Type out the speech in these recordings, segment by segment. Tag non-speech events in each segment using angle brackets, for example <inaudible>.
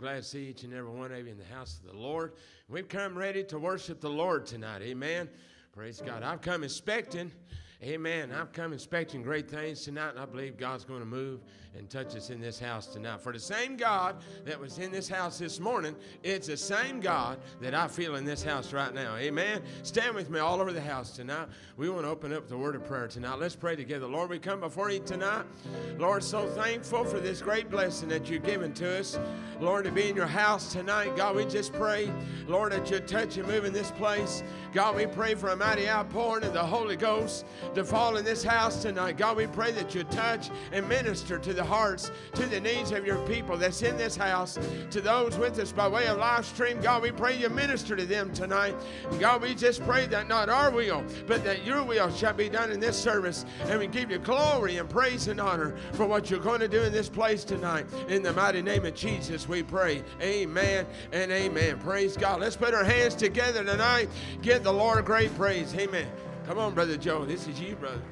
glad to see each and every one of you in the house of the Lord. We've come ready to worship the Lord tonight. Amen. Praise God. I've come expecting Amen. I've come expecting great things tonight, and I believe God's going to move and touch us in this house tonight. For the same God that was in this house this morning, it's the same God that I feel in this house right now. Amen. Stand with me all over the house tonight. We want to open up the word of prayer tonight. Let's pray together. Lord, we come before you tonight. Lord, so thankful for this great blessing that you've given to us. Lord, to be in your house tonight. God, we just pray, Lord, that you touch and move in this place. God, we pray for a mighty outpouring of the Holy Ghost to fall in this house tonight. God, we pray that you touch and minister to the hearts, to the needs of your people that's in this house, to those with us by way of live stream. God, we pray you minister to them tonight. God, we just pray that not our will, but that your will shall be done in this service. And we give you glory and praise and honor for what you're going to do in this place tonight. In the mighty name of Jesus, we pray. Amen and amen. Praise God. Let's put our hands together tonight. Give the Lord great praise. Amen. Come on, Brother Joe. This is you, brother.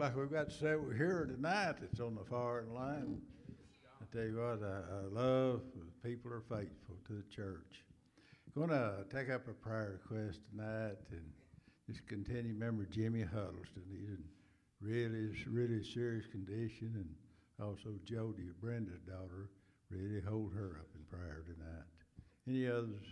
Like we've got several here tonight that's on the firing line. I tell you what, I, I love people are faithful to the church. Going to take up a prayer request tonight and just continue. Remember Jimmy Huddleston. He's in really, really serious condition, and also Jody, Brenda's daughter. Really hold her up in prayer tonight. Any others?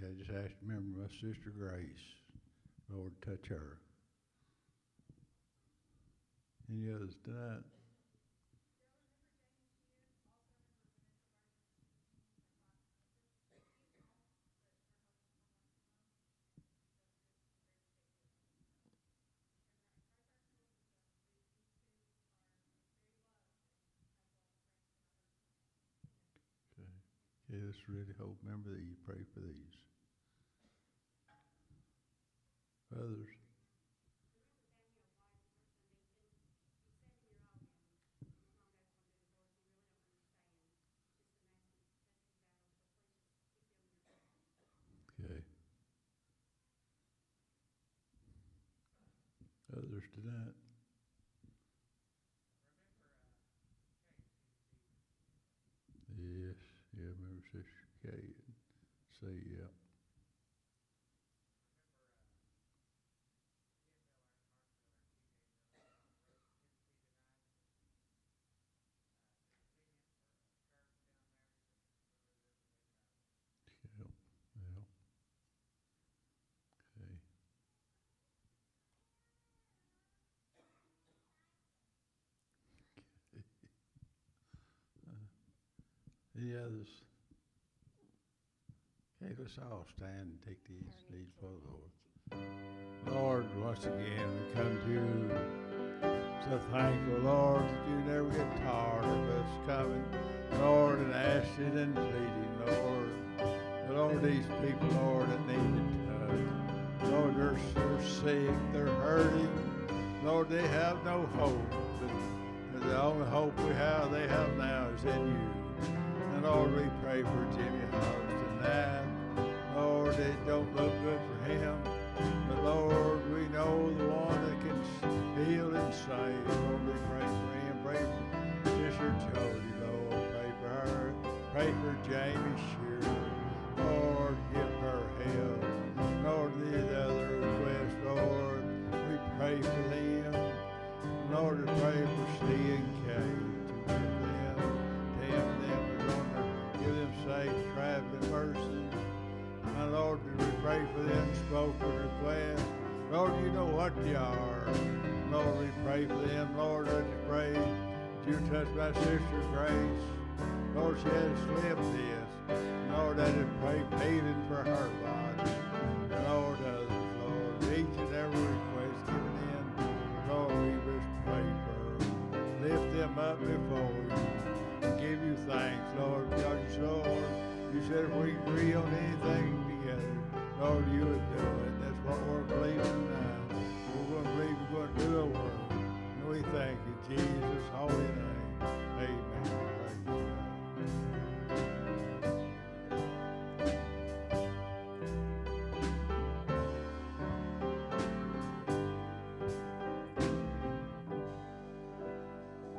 Yeah, I just asked, remember my sister Grace. Lord, touch her. Any others tonight? Let's really hope, remember that you pray for these others. Okay. Others tonight. Yes, yeah, remember Sister Kay say, yeah. <laughs> <laughs> Uh, any others? Okay, let's all stand and take these needs for the Lord. Lord, once again, we come to you so thankful, Lord, that you never get tired of us coming, Lord, and asking and pleading, Lord. But Lord, these people, Lord, that need to touch. Lord, they're, they're sick, they're hurting. Lord, they have no hope. But the only hope we have, they have now is in you. And Lord, we pray for Jimmy Huggs tonight. Lord, it don't look good for him. But Lord, we know the one that can heal and save. Lord, we pray for him. Pray for Sister Jody, Lord. Pray for her. Pray for Jamie Shearer. Lord, give her help. Lord, these other requests, Lord, we pray for them. Lord, we pray for pray for them spoken requests. Lord, you know what they are. Lord, we pray for them. Lord, I just pray you touch my sister Grace. Lord, she had a slip disc. Lord, I just pray healing for her body. Lord, others, Lord, each and every request given in. Lord, we just pray for her. Lift them up before you give you thanks, Lord. Because, Lord, you said if we agree on anything Lord, you would do it. That's what we're believing now. We're going to believe you're going to do a work. And we thank you, Jesus' holy name. Amen.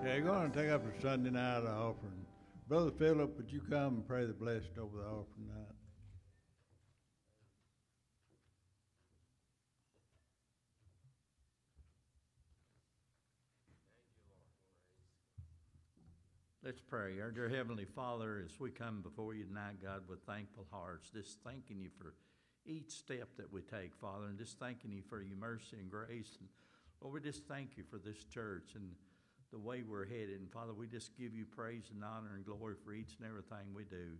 They're going to take up the Sunday night offering. Brother Philip, would you come and pray the blessing over the offering night? Let's pray. Our dear Heavenly Father, as we come before you tonight, God, with thankful hearts, just thanking you for each step that we take, Father, and just thanking you for your mercy and grace. And Lord, we just thank you for this church and the way we're headed. And Father, we just give you praise and honor and glory for each and everything we do.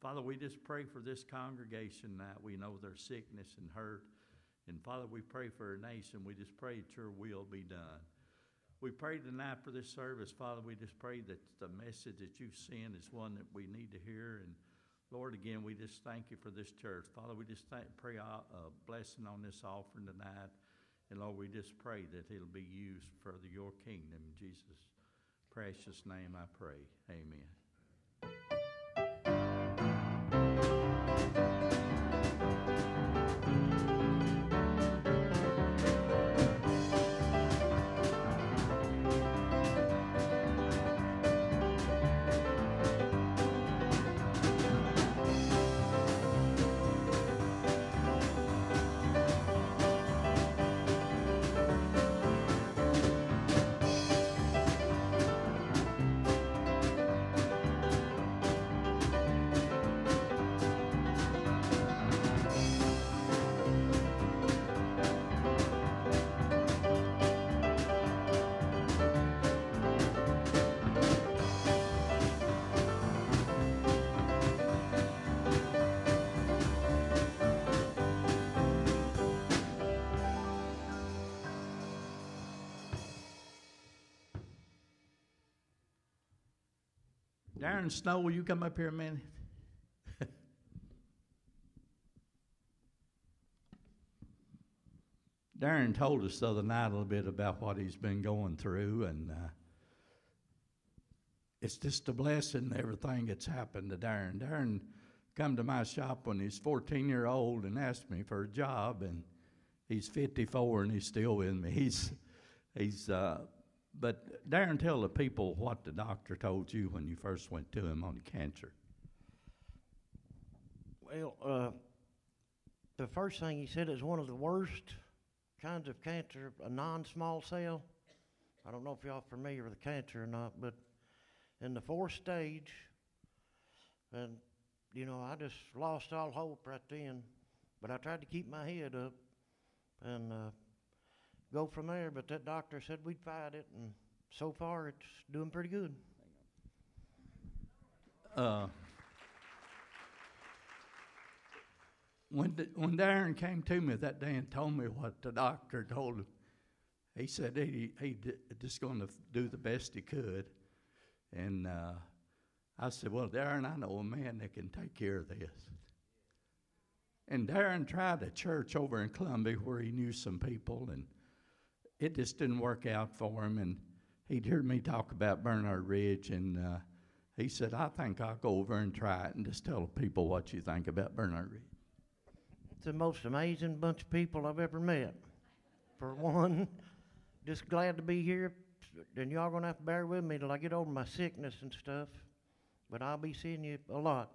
Father, we just pray for this congregation that we know their sickness and hurt. And Father, we pray for our nation. We just pray that your will be done. We pray tonight for this service, Father. We just pray that the message that you send is one that we need to hear. And Lord, again, we just thank you for this church. Father, we just thank, pray a blessing on this offering tonight. And Lord, we just pray that it'll be used for your kingdom. In Jesus' precious name I pray. Amen. Darren Snow, will you come up here a minute? <laughs> Darren told us the other night a little bit about what he's been going through, and uh, it's just a blessing everything that's happened to Darren. Darren come to my shop when he's 14 year old and asked me for a job, and he's 54 and he's still with me. He's he's uh, but Darren, tell the people what the doctor told you when you first went to him on cancer. Well, uh, the first thing he said is one of the worst kinds of cancer, a non-small cell. I don't know if y'all familiar with the cancer or not, but in the fourth stage, and you know, I just lost all hope right then. But I tried to keep my head up and uh, go from there. But that doctor said we'd fight it, and so far it's doing pretty good. Uh, when, the, when Darren came to me that day and told me what the doctor told him, he said he he d- just going to do the best he could, and uh, I said, "Well, Darren, I know a man that can take care of this." And Darren tried a church over in Columbia where he knew some people, and it just didn't work out for him. And he'd hear me talk about Bernard Ridge, and uh, he said, I think I'll go over and try it and just tell the people what you think about Bernard Ridge. It's the most amazing bunch of people I've ever met. For one, just glad to be here. And y'all gonna have to bear with me till I get over my sickness and stuff. But I'll be seeing you a lot.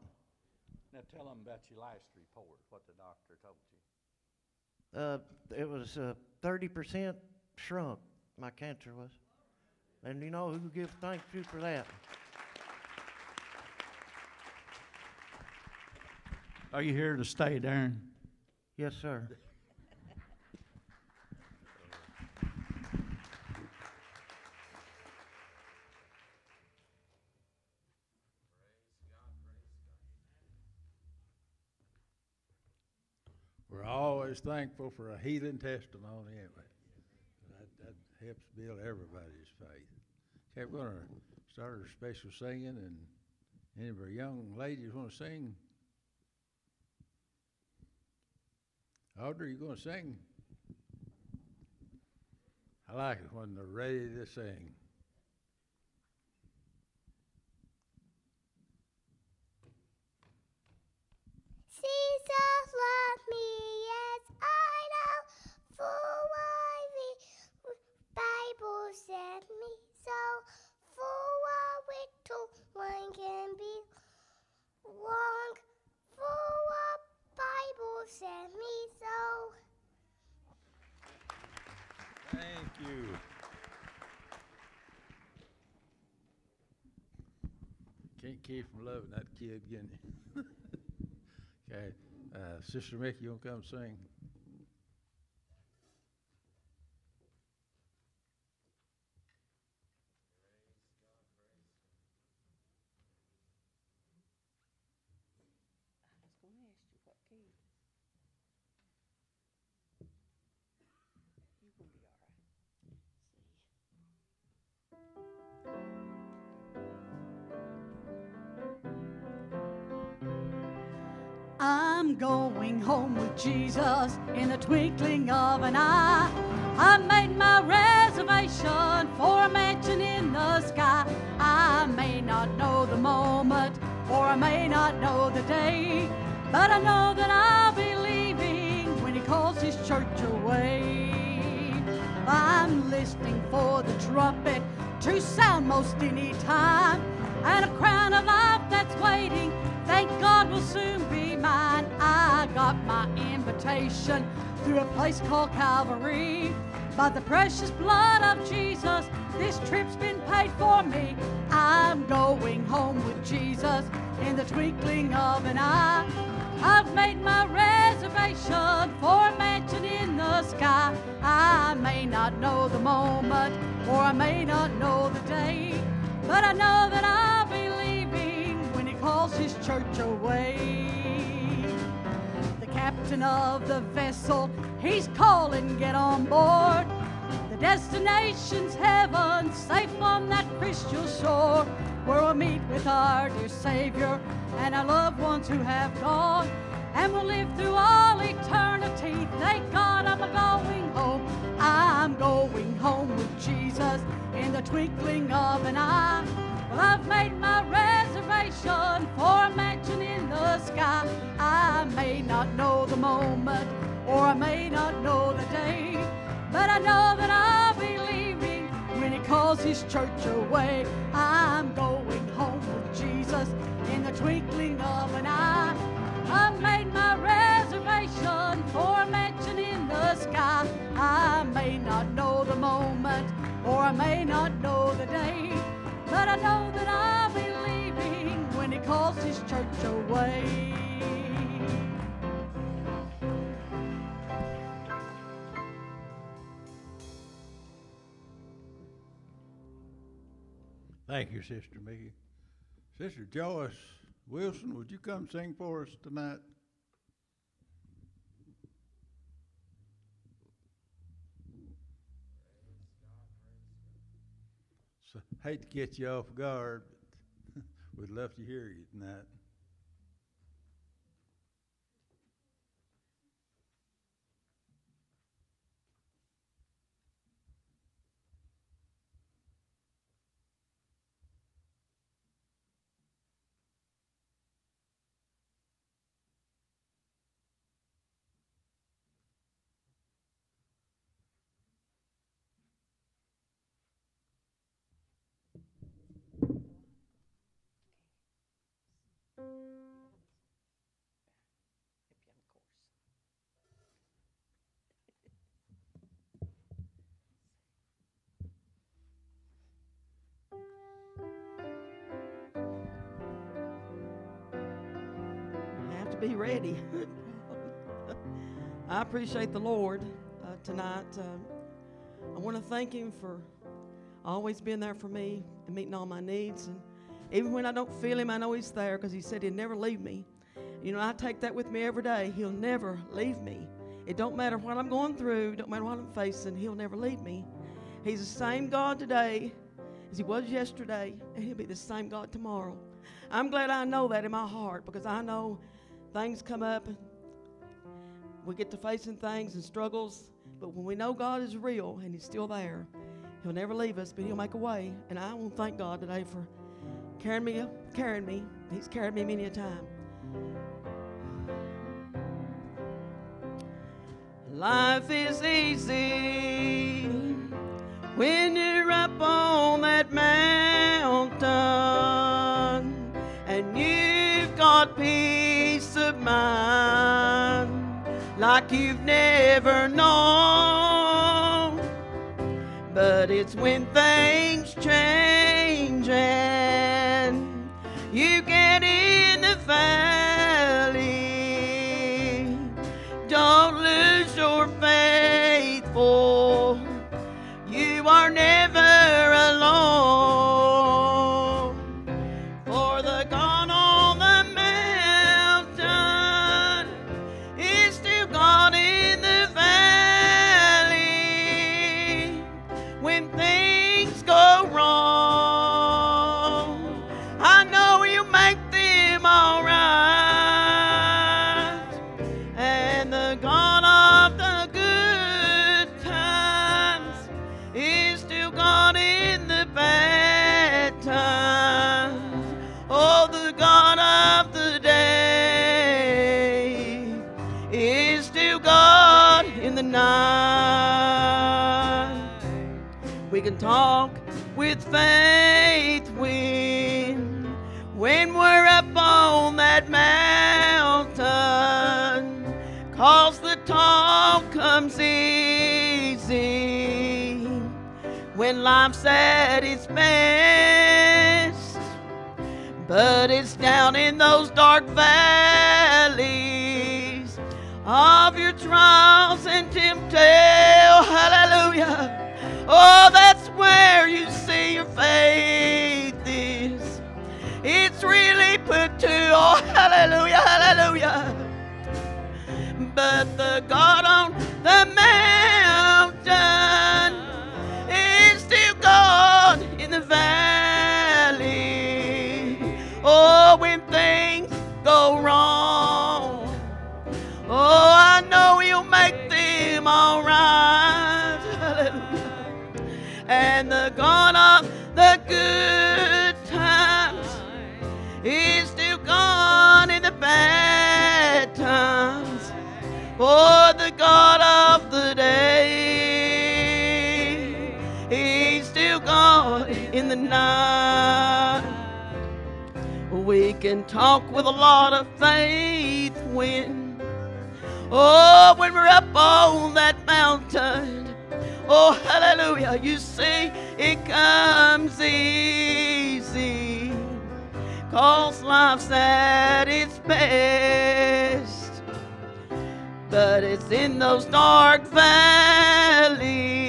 Now tell them about your last report, what the doctor told you. Uh, it was uh, 30% shrunk, my cancer was. And you know who gives thanks to for that? Are you here to stay, Darren? Yes, sir. We're always thankful for a healing testimony, ain't we? That, that helps build everybody's faith. Okay, we're going to start our special singing, and any of our young ladies want to sing? Audrey, you going to sing? I like it when they're ready to sing. Jesus loved me, yes I know. For Bible set me so for a little one can be wrong For a Bible set me so. Thank you. Can't keep from loving that kid, can you? <laughs> okay, uh, Sister Mickey, you'll come sing? I'm going home with Jesus in the twinkling of an eye. I made my reservation for a mansion in the sky. I may not know the moment, or I may not know the day, but I know that I'll be leaving when He calls His church away. I'm listening for the trumpet to sound most any time, and a crown of life that's waiting. Thank God will soon be mine. I got my invitation through a place called Calvary. By the precious blood of Jesus, this trip's been paid for me. I'm going home with Jesus in the twinkling of an eye. I've made my reservation for a mansion in the sky. I may not know the moment, or I may not know the day, but I know that leaving His church away. The captain of the vessel, he's calling, get on board. The destination's heaven, safe on that crystal shore, where we'll meet with our dear Savior and our loved ones who have gone. And we'll live through all eternity. Thank God I'm going home. I'm going home with Jesus in the twinkling of an eye. I've made my reservation for a mansion in the sky. I may not know the moment, or I may not know the day, but I know that I'll be leaving when He calls His church away. I'm going home with Jesus in the twinkling of an eye. I've made my reservation for a mansion in the sky. I may not know the moment, or I may not know the day, but I know that I'll be leaving when He calls His church away. Thank you, Sister Mickey. Sister Joyce Wilson, would you come sing for us tonight? So, hate to get you off guard, but <laughs> we'd love to hear you tonight. I <laughs> have to be ready. <laughs> I appreciate the Lord uh, tonight. Uh, I want to thank Him for always being there for me and meeting all my needs. And even when I don't feel Him, I know He's there because He said He'd never leave me. You know, I take that with me every day. He'll never leave me. It don't matter what I'm going through, don't matter what I'm facing, He'll never leave me. He's the same God today as He was yesterday, and He'll be the same God tomorrow. I'm glad I know that in my heart because I know things come up we get to facing things and struggles. But when we know God is real and He's still there, He'll never leave us, but He'll make a way. And I want to thank God today for carrying me, carrying me. He's carried me many a time. Life is easy when you're up on that mountain and you've got peace of mind like you've never known. But it's when things change in talk with faith when, when we're up on that mountain. Cause the talk comes easy when life's at its best. But it's down in those dark valleys of your trials and temptation. Hallelujah. Oh, that's faith is. It's really put to, oh, hallelujah, hallelujah. But the God on the mountain is still God in the valley. Oh, when things go wrong, oh, I know He'll make them alright. Hallelujah. And the God We can talk with a lot of faith when, oh, when we're up on that mountain. Oh, hallelujah. You see, it comes easy. Cause life's at its best. But it's in those dark valleys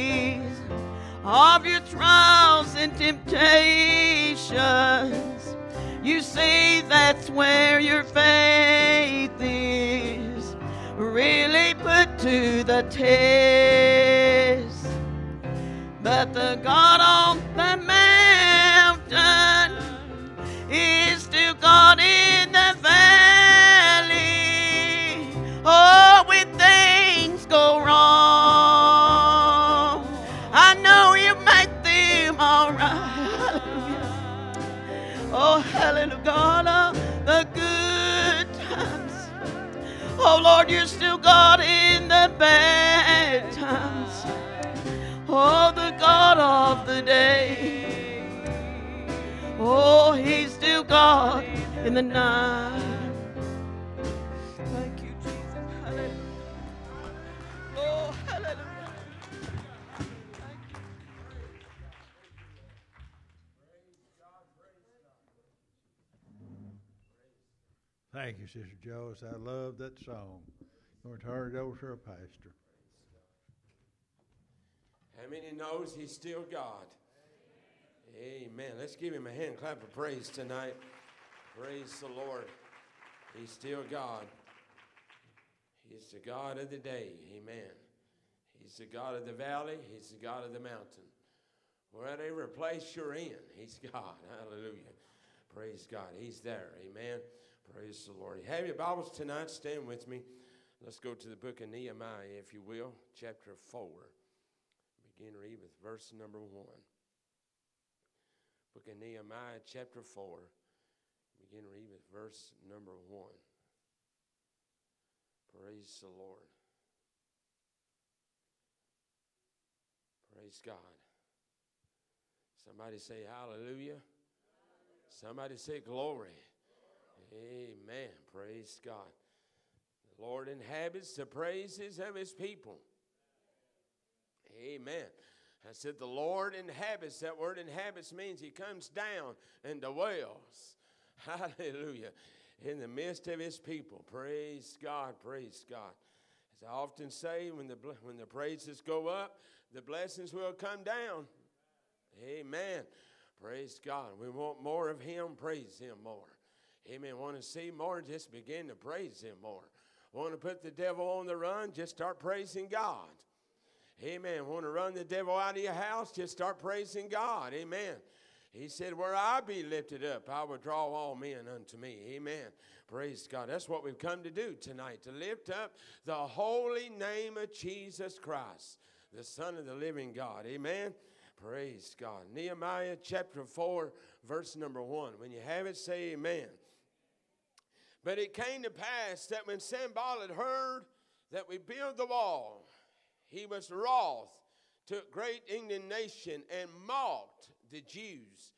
of your trials and temptations. You see, that's where your faith is really put to the test. But the God on the mountain is still God in the valley. Oh, when things go wrong, Oh, hallelujah, God the good times. Oh, Lord, you're still God in the bad times. Oh, the God of the day. Oh, He's still God in the night. Thank you, Sister Joyce. I love that song. I'm going to turn it over to our pastor. How many knows he's still God? Amen. Let's give him a hand clap of praise tonight. Praise the Lord. He's still God. He's the God of the day. Amen. He's the God of the valley. He's the God of the mountain. Whatever place you're in, He's God. <laughs> Hallelujah. Praise God. He's there. Amen. Praise the Lord. Have your Bibles tonight? Stand with me. Let's go to the book of Nehemiah, if you will, chapter 4. Begin read with verse number 1. Book of Nehemiah, chapter 4. Begin read with verse number 1. Praise the Lord. Praise God. Somebody say hallelujah. Somebody say glory. Amen. Praise God. The Lord inhabits the praises of his people. Amen. I said, the Lord inhabits. That word inhabits means he comes down and dwells. <laughs> Hallelujah. In the midst of his people. Praise God. Praise God. As I often say, when the, when the praises go up, the blessings will come down. Amen. Praise God. We want more of him. Praise him more. Amen. Want to see more? Just begin to praise him more. Want to put the devil on the run? Just start praising God. Amen. Want to run the devil out of your house? Just start praising God. Amen. He said, Where I be lifted up, I will draw all men unto me. Amen. Praise God. That's what we've come to do tonight to lift up the holy name of Jesus Christ, the Son of the living God. Amen. Praise God. Nehemiah chapter 4, verse number 1. When you have it, say amen. But it came to pass that when Sanballat heard that we build the wall, he was wroth, took great indignation, and mocked the Jews.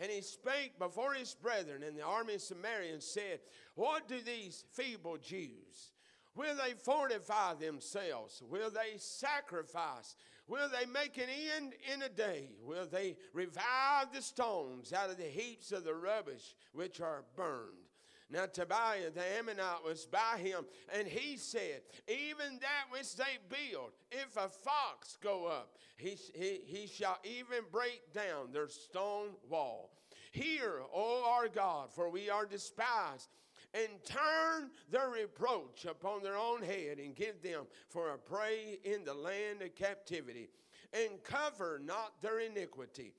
And he spake before his brethren in the army of Samaria and said, What do these feeble Jews? Will they fortify themselves? Will they sacrifice? Will they make an end in a day? Will they revive the stones out of the heaps of the rubbish which are burned? Now Tobiah the Ammonite was by him, and he said, Even that which they build, if a fox go up, he, he, he shall even break down their stone wall. Hear, O our God, for we are despised and turn their reproach upon their own head and give them for a prey in the land of captivity and cover not their iniquity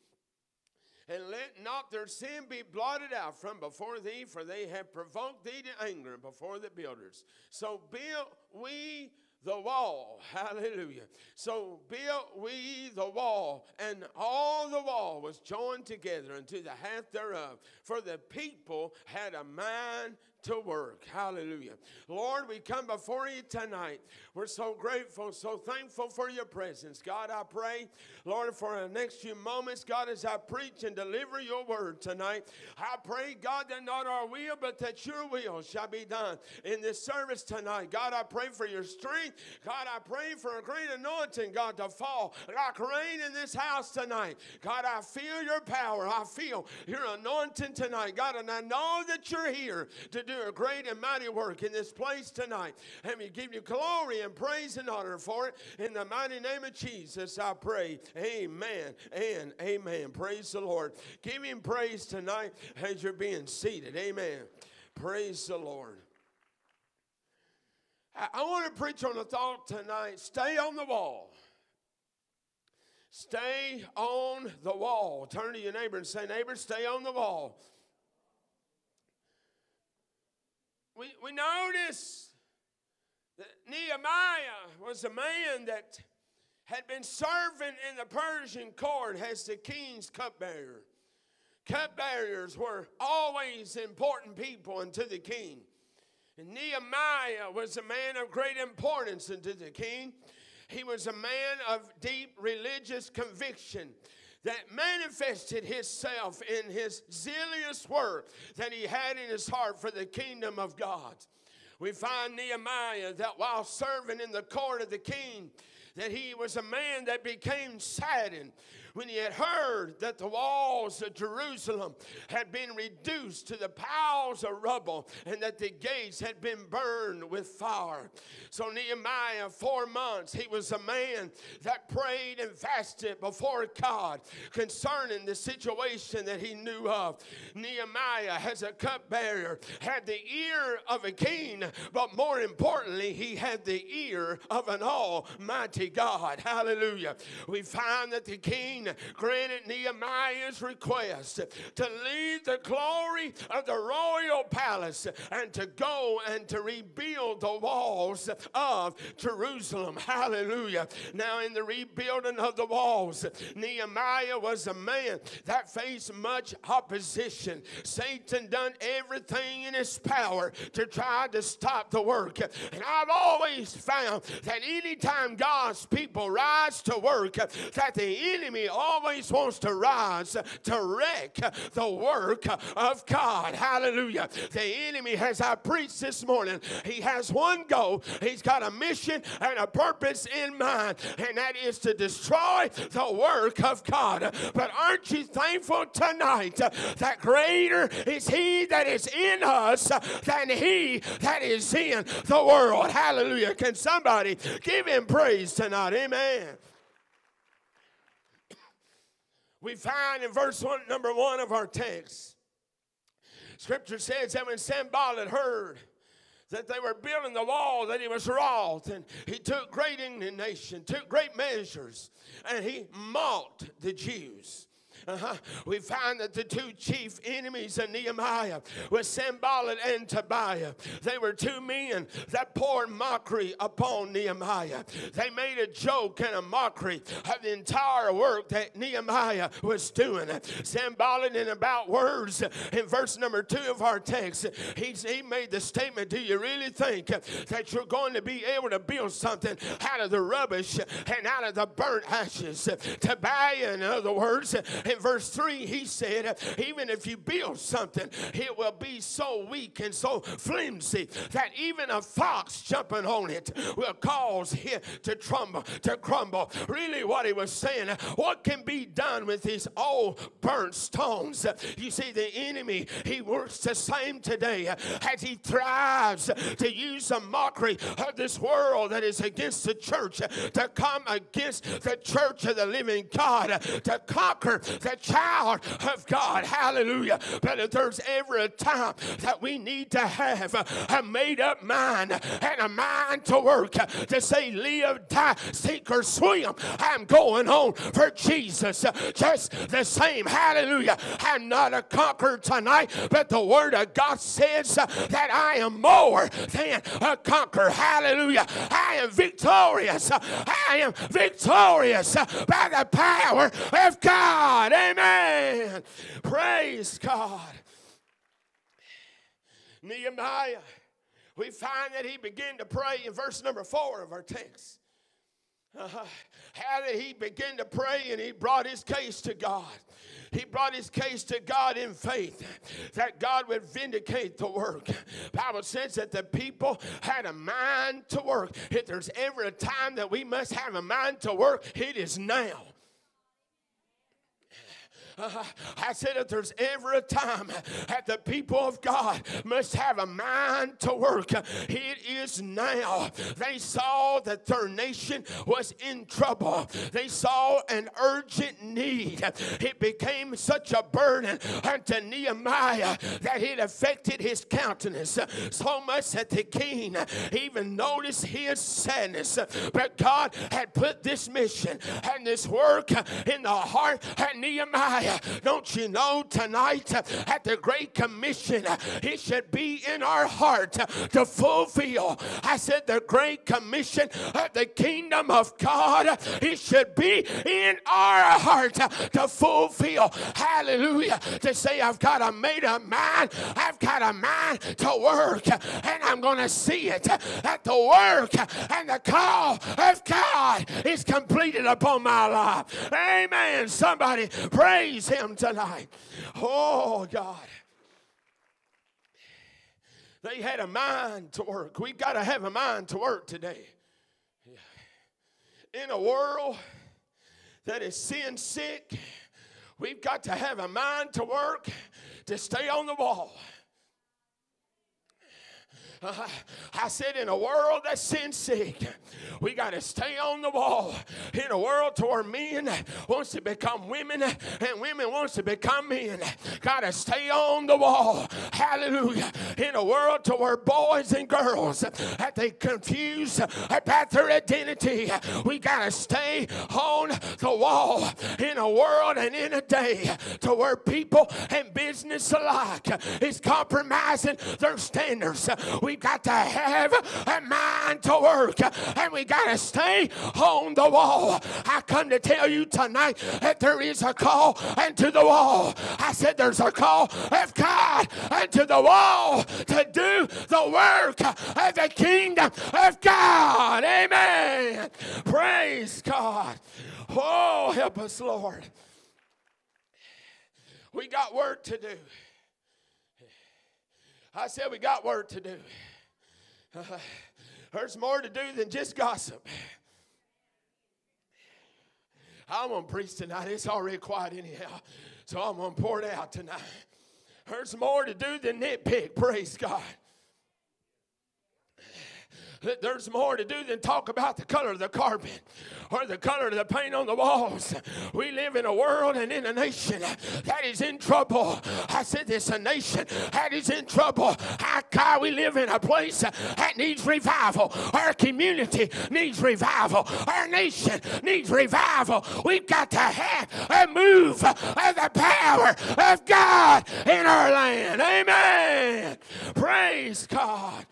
and let not their sin be blotted out from before thee, for they have provoked thee to anger before the builders. So build we the wall. <laughs> Hallelujah. So built we the wall, and all the wall was joined together unto the half thereof. For the people had a mind to work. Hallelujah. Lord, we come before you tonight. We're so grateful, so thankful for your presence. God, I pray, Lord, for the next few moments, God, as I preach and deliver your word tonight, I pray, God, that not our will, but that your will shall be done in this service tonight. God, I pray for your strength. God, I pray for a great anointing, God, to fall like rain in this house tonight. God, I feel your power. I feel your anointing tonight. God, and I know that you're here to do a great and mighty work in this place tonight. And we give you glory and praise and honor for it. In the mighty name of Jesus, I pray. Amen and amen. Praise the Lord. Give him praise tonight as you're being seated. Amen. Praise the Lord. I, want to preach on a thought tonight. Stay on the wall. Stay on the wall. Turn to your neighbor and say, Neighbor, stay on the wall. We, we notice that Nehemiah was a man that had been serving in the Persian court as the king's cupbearer. Cupbearers were always important people unto the king. And Nehemiah was a man of great importance unto the king. He was a man of deep religious conviction that manifested himself in his zealous work that he had in his heart for the kingdom of God. We find Nehemiah that while serving in the court of the king, that he was a man that became saddened when he had heard that the walls of Jerusalem had been reduced to the piles of rubble and that the gates had been burned with fire. So, Nehemiah, four months, he was a man that prayed and fasted before God concerning the situation that he knew of. Nehemiah, as a cupbearer, had the ear of a king, but more importantly, he had the ear of an almighty God. Hallelujah. We find that the king granted Nehemiah's request to leave the glory of the royal palace and to go and to rebuild the walls of Jerusalem. Hallelujah. Now, in the rebuilding of the walls, Nehemiah was a man that faced much opposition. Satan done everything in his power to try to stop the work. And I've always found that anytime God's people rise to work, that the enemy always wants to rise to wreck the work of God. Hallelujah. The enemy, as I preached this morning, he has one goal. He's got a mission and a purpose in mind, and that is to destroy the work of God. But aren't you thankful tonight that greater is He that is in us than He that is in the world? Hallelujah. Can somebody give Him praise tonight? Amen. We find in verse one, number one of our text, Scripture says that when Sanballat heard that they were building the wall, that he was wroth, and he took great indignation, took great measures, and he mocked the Jews. Uh-huh. We find that the two chief enemies of Nehemiah were Sanballat and Tobiah. They were two men that poured mockery upon Nehemiah. They made a joke and a mockery of the entire work that Nehemiah was doing. Sanballat, in about words, in verse number two of our text, he, he made the statement Do you really think that you're going to be able to build something out of the rubbish and out of the burnt ashes? Tobiah, in other words, in verse 3, he said, Even if you build something, it will be so weak and so flimsy that even a fox jumping on it will cause it to crumble, to crumble. Really, what he was saying, what can be done with these old burnt stones? You see, the enemy, he works the same today as he thrives to use the mockery of this world that is against the church to come against the church of the living God, to conquer the child of God. Hallelujah. But if there's ever a time that we need to have a made up mind and a mind to work to say, live, die, sink, or swim, I'm going on for Jesus just the same. Hallelujah. I'm not a conqueror tonight, but the Word of God says that I am more than a conqueror. Hallelujah. I am victorious. I am victorious by the power of God. Amen. Praise God. Nehemiah, we find that he began to pray in verse number four of our text. Uh-huh. How did he begin to pray? And he brought his case to God. He brought his case to God in faith that God would vindicate the work. Bible says that the people had a mind to work. If there's ever a time that we must have a mind to work, it is now. Uh, <laughs> I said that there's ever a time that the people of God must have a mind to work. It is now. They saw that their nation was in trouble. They saw an urgent need. It became such a burden unto Nehemiah that it affected his countenance so much that the king even noticed his sadness. But God had put this mission and this work in the heart of Nehemiah don't you know tonight at the Great Commission, it should be in our heart to fulfill. I said the Great Commission of the kingdom of God, it should be in our heart to fulfill. Hallelujah. To say, I've got a made up mind, I've got a mind to work, and I'm going to see it that the work and the call of God is completed upon my life. Amen. Somebody praise Him tonight. Oh, God. They had a mind to work. We've got to have a mind to work today. In a world that is sin sick, we've got to have a mind to work to stay on the wall. Uh, <laughs> I said, in a world that's sin sick, we got to stay on the wall. In a world to where men wants to become women and women wants to become men, got to stay on the wall. Hallelujah. In a world to where boys and girls that they confuse about their identity, we got to stay on the wall. In a world and in a day to where people and business alike is compromising their standards We've got to have a mind to work, and we got to stay on the wall. I come to tell you tonight that there is a call into the wall. I said there's a call of God into the wall to do the work of the kingdom of God. Amen. Praise God. Oh, help us, Lord. We got work to do. I said we got work to do. Uh, <laughs> there's more to do than just gossip. I'm going to preach tonight. It's already quiet anyhow. So I'm going to pour it out tonight. There's more to do than nitpick. Praise God. There's more to do than talk about the color of the carpet or the color of the paint on the walls. We live in a world and in a nation that is in trouble. I said this a nation that is in trouble. God, we live in a place that needs revival. Our community needs revival. Our nation needs revival. We've got to have a move of the power of God in our land. Amen. Praise God.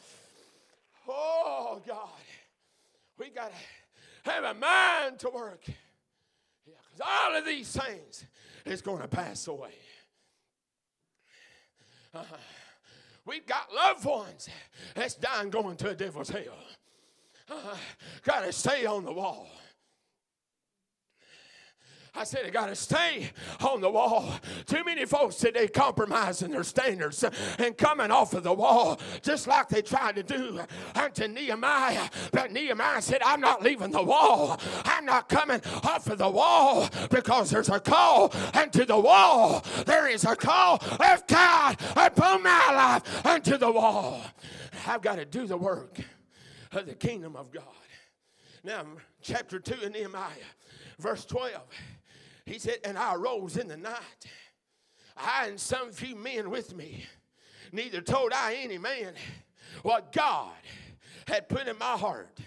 Oh, God. We got to have a mind to work. Because all of these things is going to pass away. Uh-huh. We've got loved ones that's dying going to a devil's hell. Uh-huh. Got to stay on the wall. I said, I got to stay on the wall. Too many folks today compromising their standards and coming off of the wall, just like they tried to do unto Nehemiah. But Nehemiah said, I'm not leaving the wall. I'm not coming off of the wall because there's a call unto the wall. There is a call of God upon my life unto the wall. I've got to do the work of the kingdom of God. Now, chapter 2 of Nehemiah, verse 12. He said, And I arose in the night, I and some few men with me. Neither told I any man what God had put in my heart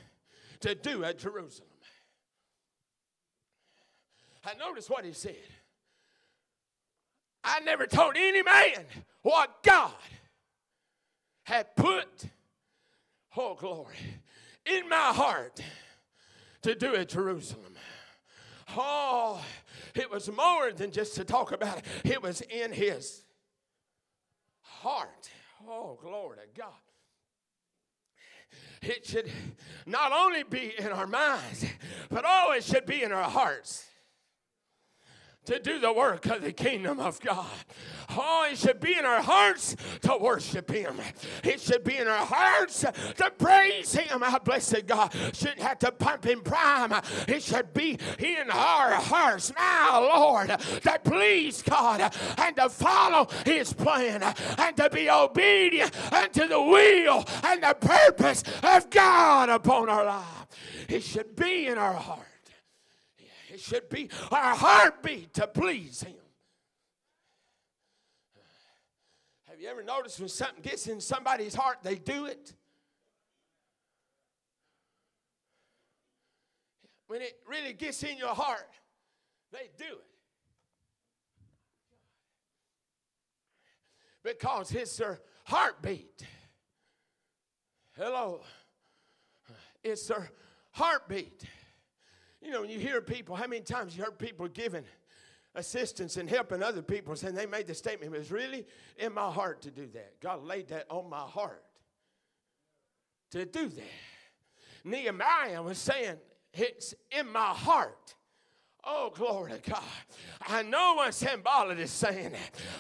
to do at Jerusalem. I notice what he said. I never told any man what God had put, oh glory, in my heart to do at Jerusalem. Oh, it was more than just to talk about it, it was in his heart. Oh, glory to God. It should not only be in our minds, but always should be in our hearts to do the work of the kingdom of God. Oh, it should be in our hearts to worship Him. It should be in our hearts to praise Him. Our blessed God shouldn't have to pump Him prime. It should be in our hearts now, Lord, to please God and to follow His plan and to be obedient unto the will and the purpose of God upon our life. It should be in our heart. It should be our heartbeat to please Him. Have you ever noticed when something gets in somebody's heart, they do it? When it really gets in your heart, they do it. Because it's their heartbeat. Hello. It's their heartbeat. You know, when you hear people, how many times you heard people giving assistance and helping other people, and they made the statement, it was really in my heart to do that. God laid that on my heart to do that. Nehemiah was saying, it's in my heart Oh, glory to God. I know what Sanballat is saying.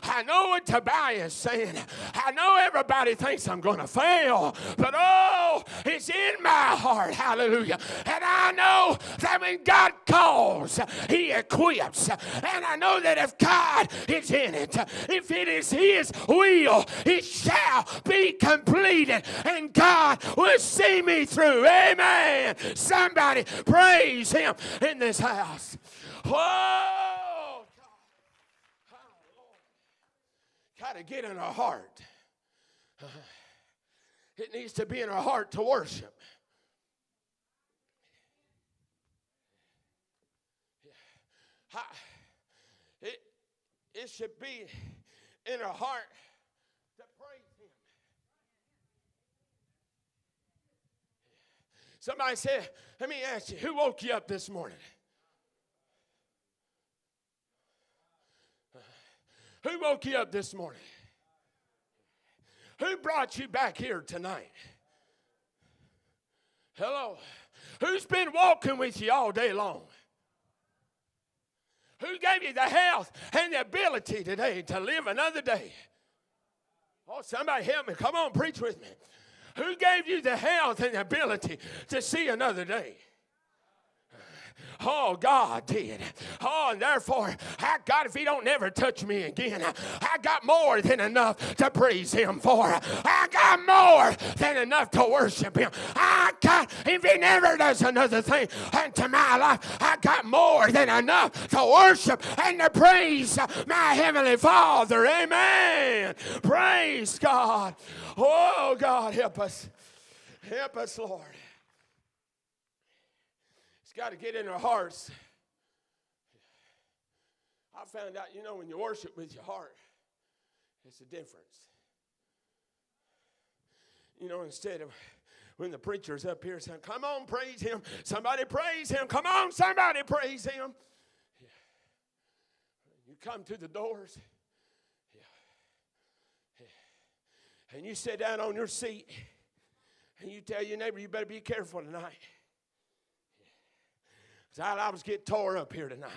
I know what Tobiah is saying. I know everybody thinks I'm going to fail, but oh, it's in my heart. Hallelujah. And I know that when God calls, He equips. And I know that if God is in it, if it is His will, it shall be completed. And God will see me through. Amen. Somebody praise Him in this house. Oh, God. Got to get in our heart. It needs to be in our heart to worship. It, it should be in our heart to praise Him. Somebody said, let me ask you, who woke you up this morning? Who woke you up this morning? Who brought you back here tonight? Hello. Who's been walking with you all day long? Who gave you the health and the ability today to live another day? Oh, somebody help me. Come on, preach with me. Who gave you the health and the ability to see another day? Oh, God did. Oh, and therefore, I God, if He don't never touch me again, I got more than enough to praise Him for. I got more than enough to worship Him. I got, if He never does another thing into my life, I got more than enough to worship and to praise my Heavenly Father. Amen. Praise God. Oh, God, help us. Help us, Lord got to get in our hearts. I found out, you know, when you worship with your heart, it's a difference. You know, instead of when the preacher's up here saying, Come on, praise him. Somebody praise him. Come on, somebody praise him. Yeah. You come to the doors. Yeah. Yeah. And you sit down on your seat and you tell your neighbor, You better be careful tonight. I, was getting tore up here tonight.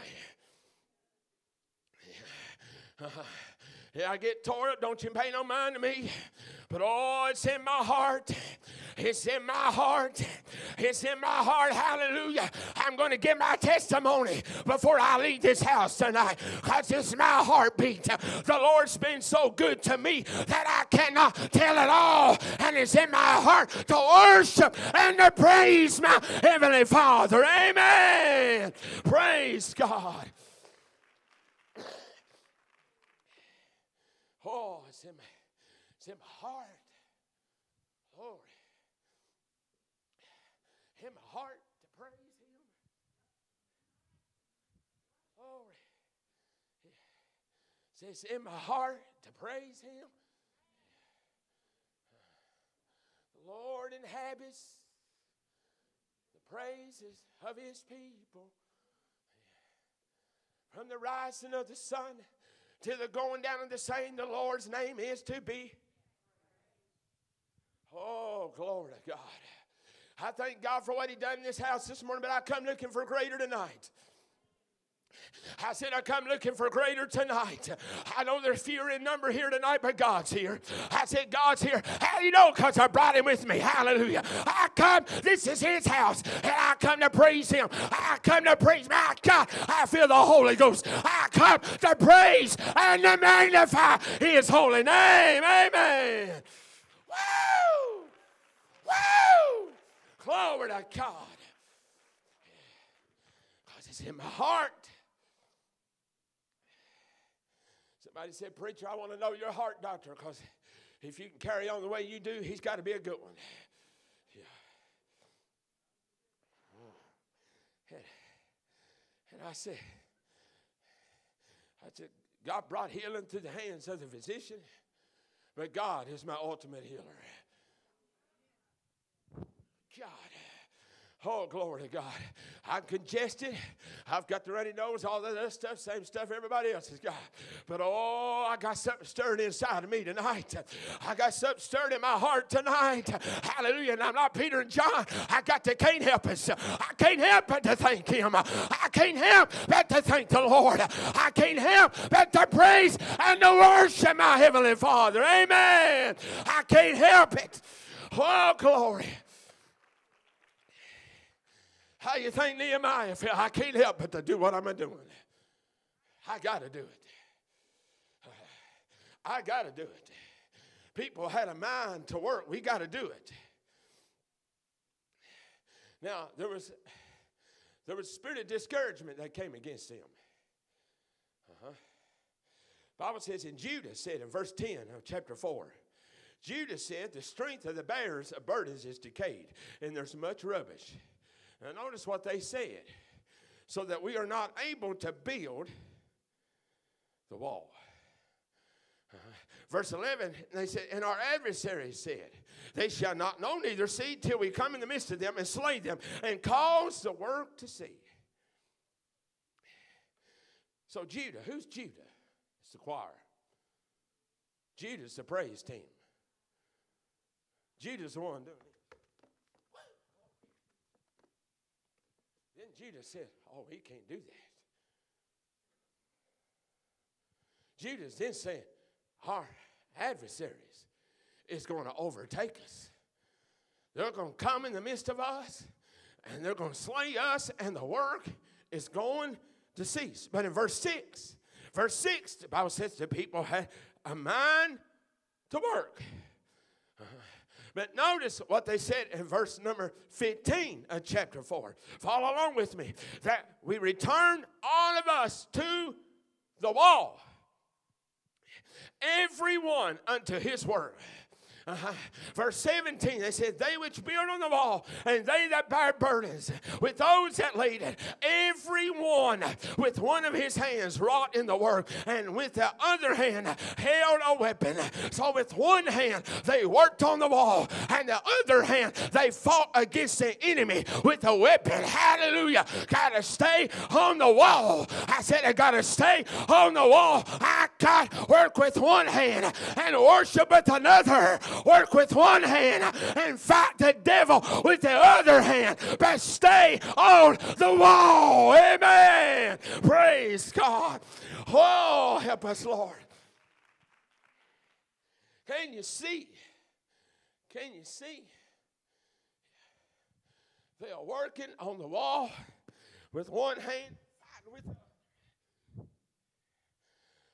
Yeah. I get tore up. Don't you pay no mind to me. But oh, it's in my heart. It's in my heart. It's in my heart. Hallelujah. I'm going to give my testimony before I leave this house tonight because it's my heartbeat. The Lord's been so good to me that I cannot tell it all. And it's in my heart to worship and to praise my Heavenly Father. Amen. Praise God. Oh, it's in my, it's in my heart. Glory. In my heart to praise Him. Glory. It says, in my heart to praise Him. The Lord inhabits the praises of His people. From the rising of the sun to the going down and the saying, the Lord's name is to be. Oh, glory to God. I thank God for what He done in this house this morning, but I come looking for greater tonight. I said, I come looking for greater tonight. I know there's fewer in number here tonight, but God's here. I said, God's here. How do you know? Because I brought him with me. Hallelujah. I come, this is his house, and I come to praise him. I come to praise my God. I feel the Holy Ghost. I come to praise and to magnify his holy name. Amen. Woo! Woo! Glory to God. Because it's in my heart. Somebody said, Preacher, I want to know your heart, doctor, because if you can carry on the way you do, he's got to be a good one. Yeah. And, and I said, I said, God brought healing to the hands of the physician, but God is my ultimate healer. God. Oh, glory to God. I'm congested. I've got the runny nose, all that other stuff, same stuff everybody else has got. But oh, I got something stirred inside of me tonight. I got something stirred in my heart tonight. Hallelujah. And I'm not Peter and John. I got to can't help it. I can't help but to thank Him. I can't help but to thank the Lord. I can't help but to praise and to worship my Heavenly Father. Amen. I can't help it. Oh, glory. How you think Nehemiah felt? I can't help but to do what I'm doing. I got to do it. I got to do it. People had a mind to work. We got to do it. Now there was there was spirit of discouragement that came against them. Uh-huh. Bible says in Judah said in verse 10 of chapter 4. Judah said, The strength of the bearers of burdens is decayed, and there's much rubbish. Now, notice what they said so that we are not able to build the wall. Verse 11, they said, And our adversaries said, They shall not know neither see till we come in the midst of them and slay them and cause the work to see. So, Judah, who's Judah? It's the choir. Judah's the praise team. Judah's the one doing it. Then Judah said, Oh, he can't do that. Judah's then saying, Our adversaries is going to overtake us. They're going to come in the midst of us and they're going to slay us, and the work is going to cease. But in verse 6, verse 6, the Bible says the people had a mind to work. Uh-huh. But notice what they said in verse number 15 of chapter 4. Follow along with me. That we return all of us to the wall, everyone unto his work. Uh-huh. Verse 17, they said, They which build on the wall, and they that bear burdens, with those that laid it, every one with one of his hands wrought in the work, and with the other hand held a weapon. So with one hand they worked on the wall, and the other hand they fought against the enemy with a weapon. Hallelujah. Gotta stay on the wall. I said, I gotta stay on the wall. I got work with one hand and worship with another work with one hand and fight the devil with the other hand, but stay on the wall. Amen. Praise God. Oh, help us, Lord. Can you see? Can you see? They are working on the wall with one hand, fighting with the other.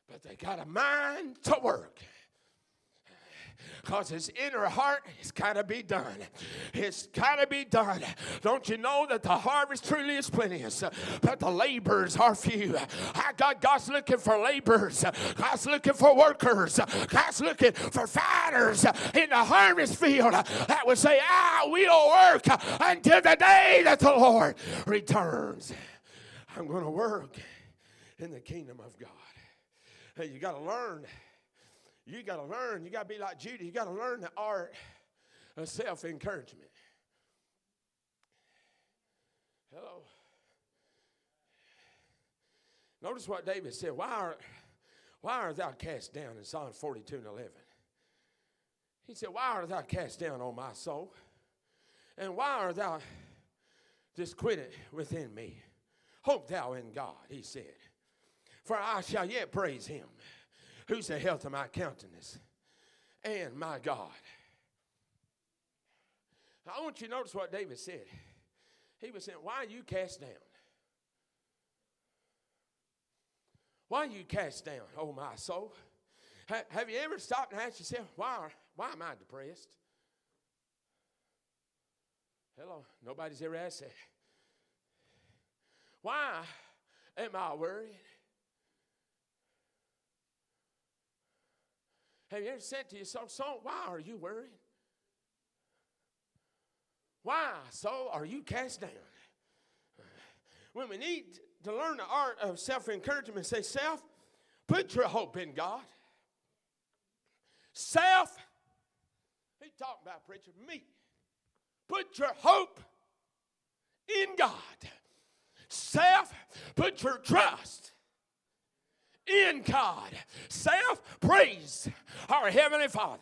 But they got a mind to work because his inner heart has got to be done. It's got to be done. Don't you know that the harvest truly is plenteous, but the laborers are few? I got God's looking for laborers. God's looking for workers. God's looking for fighters in the harvest field that would say, ah, I will work until the day that the Lord returns. I'm going to work in the kingdom of God. You got to learn you got to learn. You got to be like Judah. You got to learn the art of self encouragement. Hello. Notice what David said. Why are, why art thou cast down in Psalm 42 and 11? He said, Why art thou cast down, on my soul? And why art thou disquieted within me? Hope thou in God, he said. For I shall yet praise him who's the health of my countenance and my God. I want you to notice what David said. He was saying, Why are you cast down? Why are you cast down, oh my soul? Ha- have you ever stopped and asked yourself, Why, are, why am I depressed? Hello, nobody's ever asked that. Why am I worried? Have you ever said to yourself, "So why are you worried? Why, so are you cast down? When we need to learn the art of self encouragement, say, Self, put your hope in God. Self, he talking about preacher, me. Put your hope in God. Self, put your trust in God. Self praise our Heavenly Father.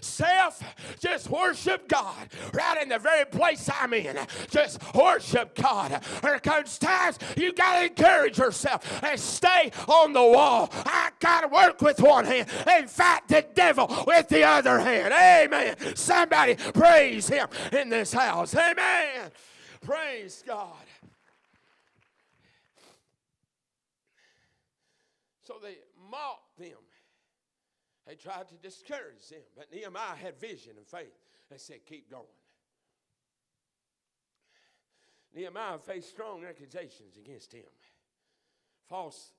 Self, just worship God right in the very place I'm in. Just worship God. There comes times you got to encourage yourself and stay on the wall. I got to work with one hand and fight the devil with the other hand. Amen. Somebody praise Him in this house. Amen. Praise God. So they mocked them. They tried to discourage them. But Nehemiah had vision and faith and said, Keep going. Nehemiah faced strong accusations against him. False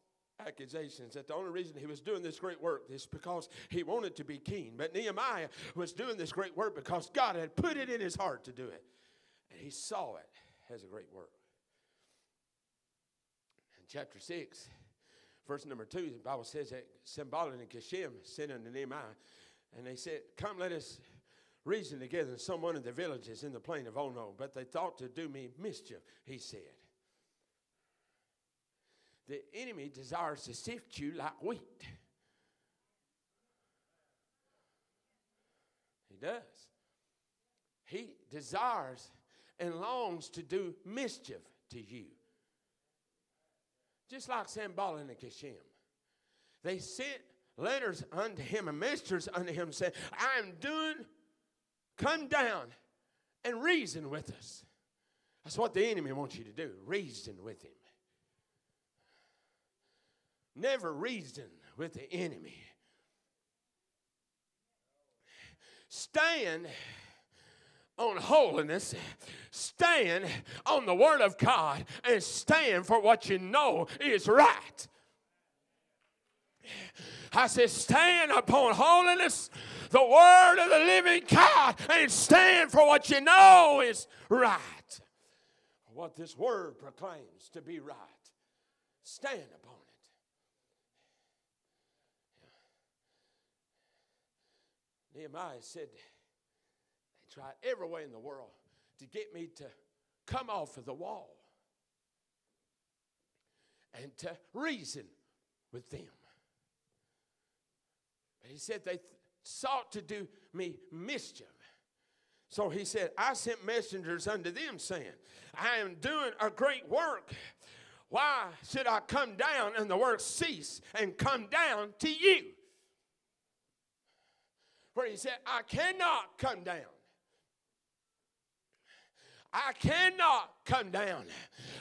accusations that the only reason he was doing this great work is because he wanted to be king. But Nehemiah was doing this great work because God had put it in his heart to do it. And he saw it as a great work. In chapter 6, verse number two, the Bible says that Sanballat and Geshem sent unto Nehemiah, and they said, Come, let us reason together in some one of the villages in the plain of Ono. But they thought to do me mischief, he said. The enemy desires to sift you like wheat. He does. He desires and longs to do mischief to you. Just like Sanballat and Geshem. They sent letters unto him and messengers unto him saying, I am doing, come down and reason with us. That's what the enemy wants you to do reason with him. Never reason with the enemy. Stand on holiness, stand on the Word of God, and stand for what you know is right. I said, stand upon holiness, the Word of the living God, and stand for what you know is right. What this Word proclaims to be right. Stand upon it. Nehemiah said, tried every way in the world to get me to come off of the wall and to reason with them. But he said they th- sought to do me mischief. So he said, I sent messengers unto them saying, I am doing a great work. Why should I come down and the work cease and come down to you? Where he said, I cannot come down. I cannot come down.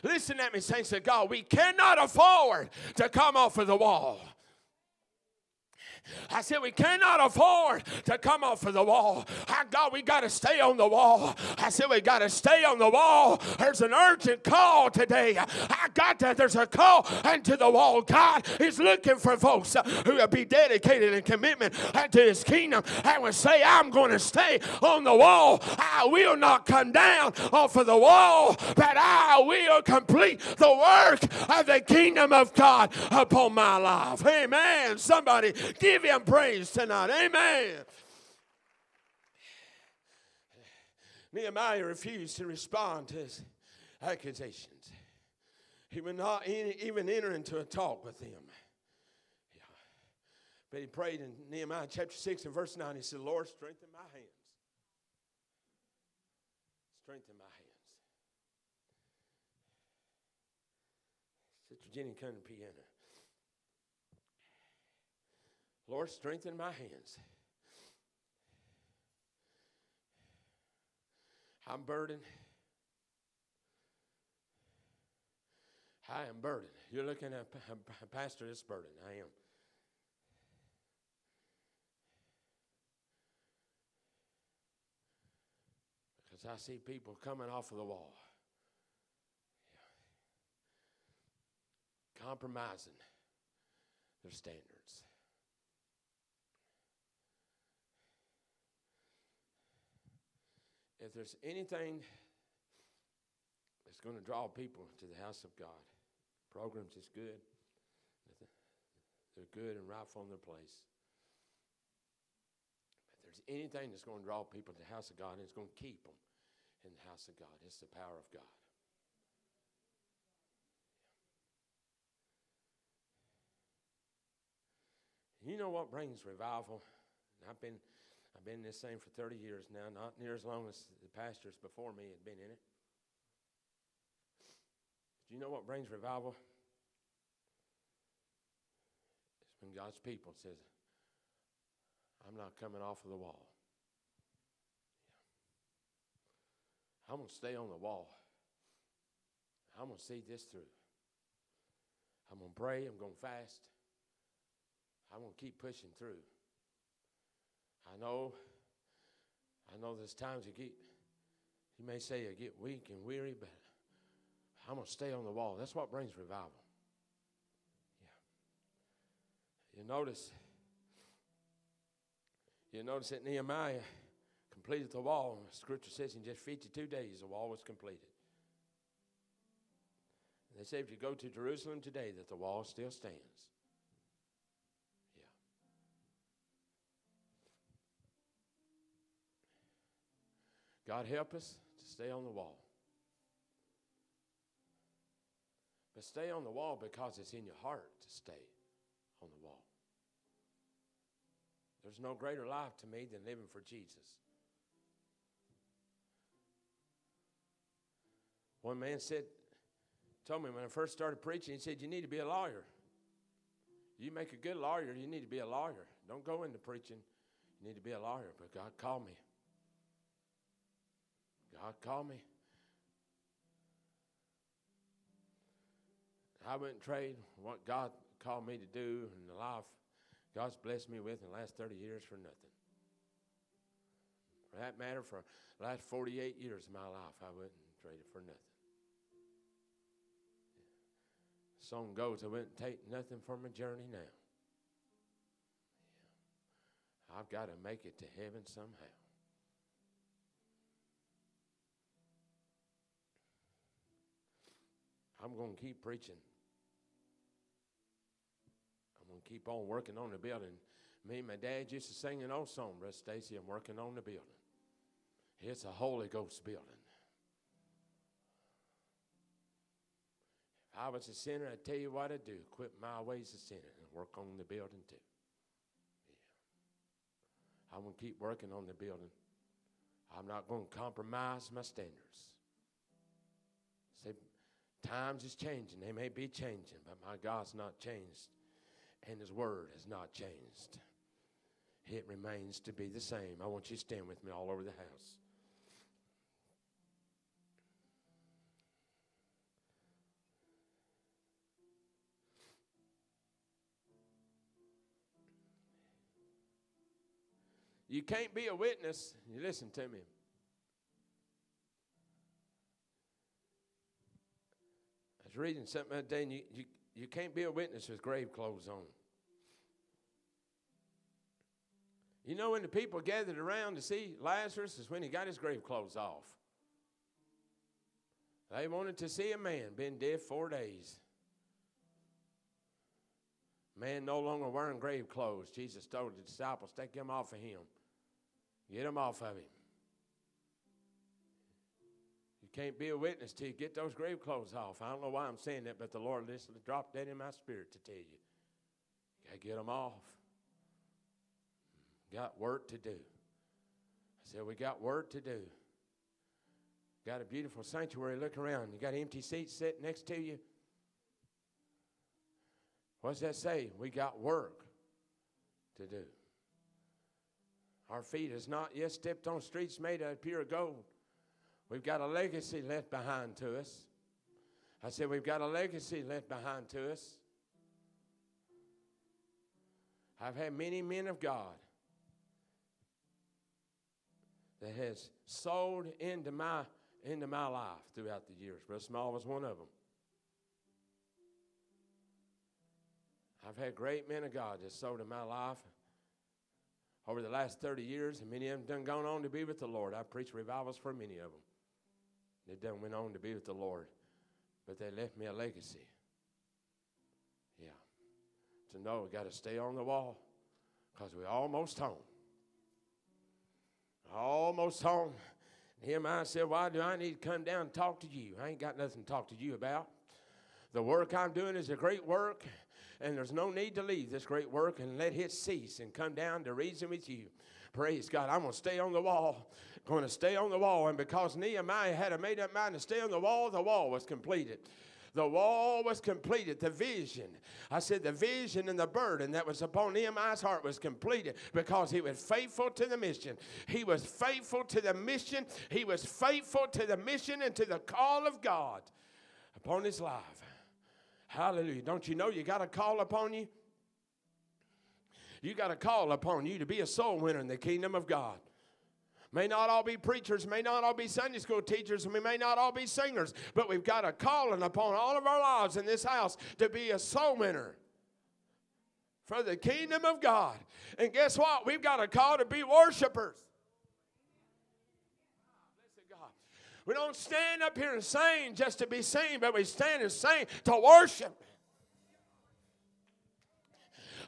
Listen at me, saints of God. We cannot afford to come off of the wall. I said, we cannot afford to come off of the wall. I God, we got to stay on the wall. I said, we got to stay on the wall. There's an urgent call today. I got that. There's a call into the wall. God is looking for folks who will be dedicated in commitment to his kingdom and will say, I'm going to stay on the wall. I will not come down off of the wall, but I will complete the work of the kingdom of God upon my life. Amen. Somebody give him praise tonight. Amen. Nehemiah refused to respond to his accusations. He would not even enter into a talk with them. Yeah. But he prayed in Nehemiah chapter 6 and verse 9. He said, Lord, strengthen my hands. Strengthen my hands. Sister Jenny, come to piano. Lord, strengthen my hands. I'm burdened. I am burdened. You're looking at pastor that's burdened. I am. Because I see people coming off of the wall, compromising their standards. If there's anything that's going to draw people to the house of God, programs is good. They're good and rightful in their place. But if there's anything that's going to draw people to the house of God and it's going to keep them in the house of God, it's the power of God. You know what brings revival? I've been I've been in this same for 30 years now, not near as long as the pastors before me had been in it. Do you know what brings revival? It's when God's people says, I'm not coming off of the wall. I'm going to stay on the wall. I'm going to see this through. I'm going to pray. I'm going to fast. I'm going to keep pushing through. I know, I know there's times you get, you may say you get weak and weary, but I'm going to stay on the wall. That's what brings revival. Yeah. You notice, you notice that Nehemiah completed the wall. Scripture says in just 52 days the wall was completed. They say if you go to Jerusalem today that the wall still stands. God help us to stay on the wall. But stay on the wall because it's in your heart to stay on the wall. There's no greater life to me than living for Jesus. One man said, told me when I first started preaching, he said, You need to be a lawyer. You make a good lawyer, you need to be a lawyer. Don't go into preaching, you need to be a lawyer. But God called me. God called me. I wouldn't trade what God called me to do in the life God's blessed me with in the last 30 years for nothing. For that matter, for the last 48 years of my life, I wouldn't trade it for nothing. Song goes, I wouldn't take nothing for my journey now. Yeah. I've got to make it to heaven somehow. I'm going to keep preaching I'm going to keep on working on the building. Me and my dad used to sing an old song, Brother Stacy, I'm working on the building. It's a Holy Ghost building. If I was a sinner, I'd tell you what I'd do. Quit my ways of sinning and work on the building too. Yeah. I'm going to keep working on the building. I'm not going to compromise my standards. Say, times is changing. They may be changing, but my God's not changed and His Word has not changed. It remains to be the same. I want you to stand with me all over the house. You can't be a witness. You listen to me. Reading something that day, and you, you, you can't be a witness with grave clothes on. You know, when the people gathered around to see Lazarus, is when he got his grave clothes off. They wanted to see a man been dead four days. Man no longer wearing grave clothes. Jesus told the disciples, take them off of him. Get them off of him. Can't be a witness till you get those grave clothes off. I don't know why I'm saying that, but the Lord literally dropped that in my spirit to tell you. You got to get them off. Got work to do. I said, We got work to do. Got a beautiful sanctuary. Look around. You got empty seats sitting next to you. What's that say? We got work to do. Our feet has not yet stepped on streets made of pure gold. We've got a legacy left behind to us. I said, We've got a legacy left behind to us. I've had many men of God that has sold into my into my life throughout the years. Brother Small was one of them. I've had great men of God that sold in my life over the last 30 years, and many of them done gone on to be with the Lord. I preached revivals for many of them. They done went on to be with the Lord, but they left me a legacy. Yeah. To know we got to stay on the wall because we're almost home. Almost home. Him, I said, Why do I need to come down and talk to you? I ain't got nothing to talk to you about. The work I'm doing is a great work, and there's no need to leave this great work and let it cease and come down to reason with you. Praise God. I'm going to stay on the wall. Going to stay on the wall. And because Nehemiah had a made up mind to stay on the wall, the wall was completed. The wall was completed. The vision. I said the vision and the burden that was upon Nehemiah's heart was completed because he was faithful to the mission. He was faithful to the mission. He was faithful to the mission and to the call of God upon his life. Hallelujah. Don't you know you got a call upon you? You got a call upon you to be a soul winner in the kingdom of God. May not all be preachers, may not all be Sunday school teachers, and we may not all be singers, but we've got a calling upon all of our lives in this house to be a soul winner for the kingdom of God. And guess what? We've got a call to be worshipers. We don't stand up here and sing just to be seen, but we stand and sing to worship.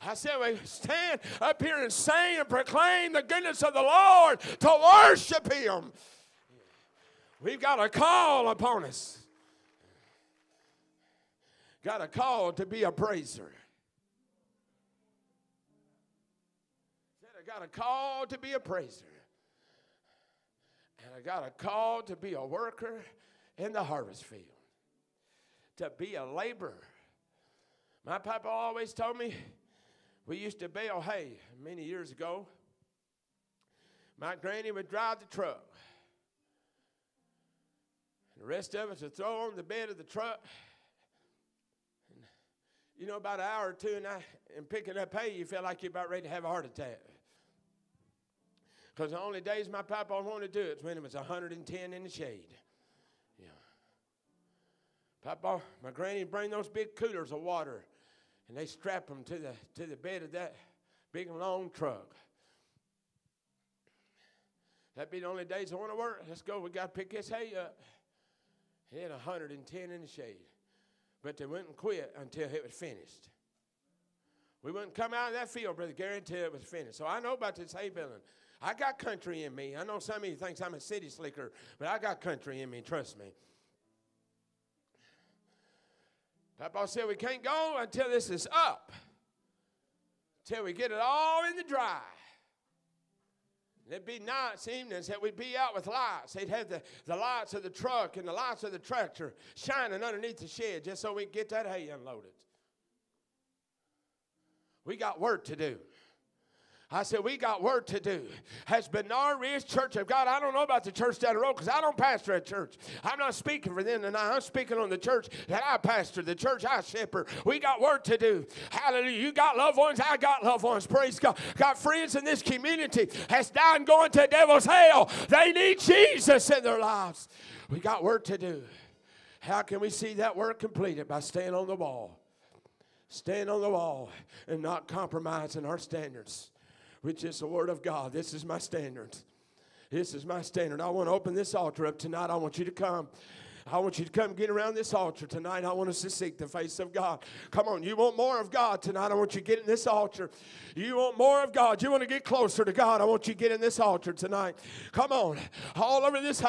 I said, we stand up here and sing and proclaim the goodness of the Lord to worship Him. We've got a call upon us. Got a call to be a praiser. Said I got a call to be a praiser. And I got a call to be a worker in the harvest field. To be a laborer. My papa always told me we used to bale hay many years ago. My granny would drive the truck. The rest of us would throw on the bed of the truck. And, you know, about an hour or two and, I, and picking up hay, you feel like you're about ready to have a heart attack. Because the only days my papa wanted to do it was when it was 110 in the shade. Yeah. Papa, my granny bring those big coolers of water, and they strap them to the, to the bed of that big long truck. That'd be the only days I want to work. Let's go. We got to pick this hay up. It had 110 in the shade. But they wouldn't quit until it was finished. We wouldn't come out of that field, Brother Gary, until it was finished. So I know about this hay baling. I got country in me. I know some of you think I'm a city slicker, but I got country in me, trust me. Papa said we can't go until this is up, until we get it all in the dry. There'd be nights, evenings that we'd be out with lights. They'd have the, the lights of the truck and the lights of the tractor shining underneath the shed just so we could get that hay unloaded. We got work to do. I said, we got work to do. Has Bernard Ridge Church of God, I don't know about the church down the road because I don't pastor a church. I'm not speaking for them tonight. I'm speaking on the church that I pastor, the church I shepherd. We got work to do. Hallelujah. You got loved ones, I got loved ones. Praise God. Got friends in this community has died and going to devil's hell. They need Jesus in their lives. We got work to do. How can we see that work completed? By staying on the wall. Staying on the wall and not compromising our standards which is the Word of God. This is my standard. This is my standard. I want to open this altar up tonight. I want you to come. I want you to come get around this altar tonight. I want us to seek the face of God. Come on, you want more of God tonight? I want you to get in this altar. You want more of God? You want to get closer to God? I want you to get in this altar tonight. Come on, all over this house.